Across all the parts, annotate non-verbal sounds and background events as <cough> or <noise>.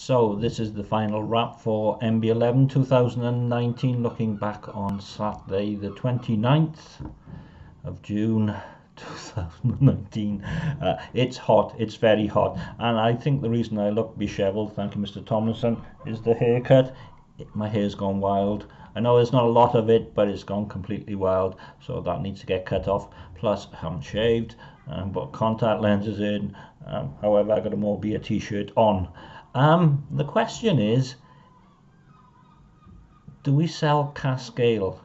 So this is the final wrap for MB11 2019 looking back on Saturday the 29th of June <laughs> 2019 uh, it's hot it's very hot. And I think the reason I look disheveled thank you Mr Tomlinson is the haircut. It, my hair's gone wild. I know there's not a lot of it but it's gone completely wild. So that needs to get cut off. Plus I haven't shaved um, but contact lenses in. Um, however I got a more beer t-shirt on um, the question is, do we sell cask ale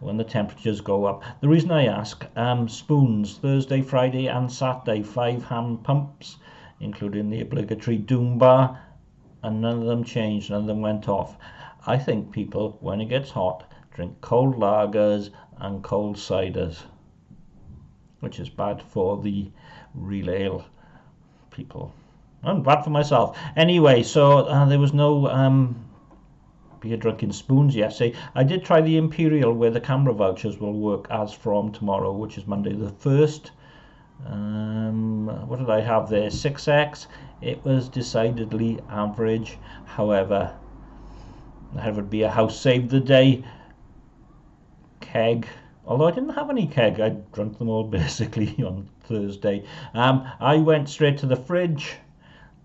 when the temperatures go up? The reason I ask, um, spoons, Thursday, Friday and Saturday, five hand pumps, including the obligatory Doom bar, and none of them changed, none of them went off. I think people, when it gets hot, drink cold lagers and cold ciders, which is bad for the real ale people. I'm bad for myself. Anyway, so uh, there was no um, beer drinking spoons yesterday. I did try the Imperial where the CAMRA vouchers will work as from tomorrow, which is Monday the 1st. Um, what did I have there? 6x. It was decidedly average. However, Hereford Beer House save the day keg. Although I didn't have any keg, I drank them all <laughs> basically on Thursday. Um, I went straight to the fridge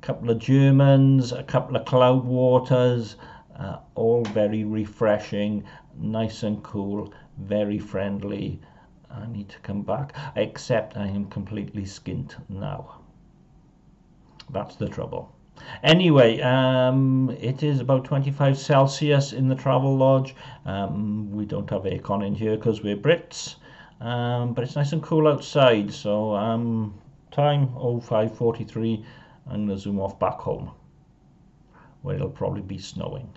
couple of Germans, a couple of Cloudwaters, uh, all very refreshing, nice and cool, very friendly. I need to come back, except I am completely skint now. That's the trouble. Anyway, um, it is about 25 Celsius in the Travelodge. Um, we don't have aircon in here because we're Brits, um, but it's nice and cool outside. So um, time 0543 I'm to zoom off back home where it'll probably be snowing.